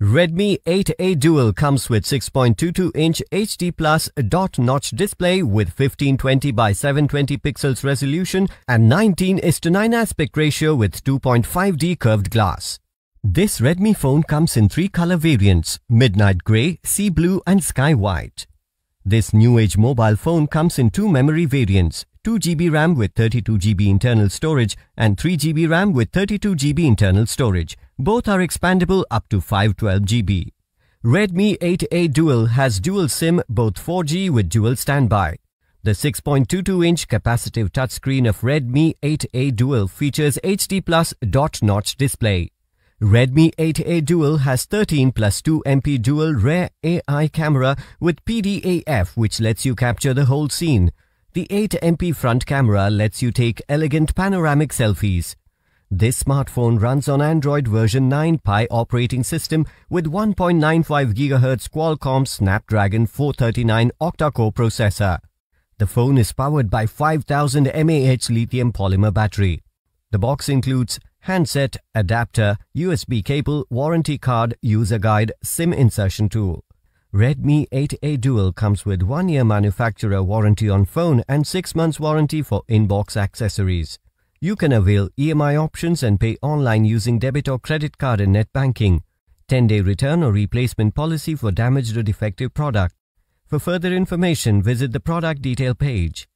Redmi 8A Dual comes with 6.22-inch HD Plus dot-notch display with 1520 by 720 pixels resolution and 19 is to 9 aspect ratio with 2.5D curved glass. This Redmi phone comes in three color variants, Midnight Grey, Sea Blue and Sky White. This new age mobile phone comes in two memory variants, 2GB RAM with 32GB internal storage and 3GB RAM with 32GB internal storage. Both are expandable up to 512GB. Redmi 8A Dual has dual SIM, both 4G with dual standby. The 6.22-inch capacitive touchscreen of Redmi 8A Dual features HD Plus dot-notch display. Redmi 8A Dual has 13 plus 2 MP dual rear AI camera with PDAF which lets you capture the whole scene. The 8MP front camera lets you take elegant panoramic selfies. This smartphone runs on Android version 9 Pie operating system with 1.95 GHz Qualcomm Snapdragon 439 octa-core processor. The phone is powered by 5000 mAh lithium polymer battery. The box includes handset, adapter, USB cable, warranty card, user guide, SIM insertion tool. Redmi 8A Dual comes with 1-year manufacturer warranty on phone and 6 months warranty for inbox accessories. You can avail EMI options and pay online using debit or credit card and net banking. 10-day return or replacement policy for damaged or defective product. For further information, visit the product detail page.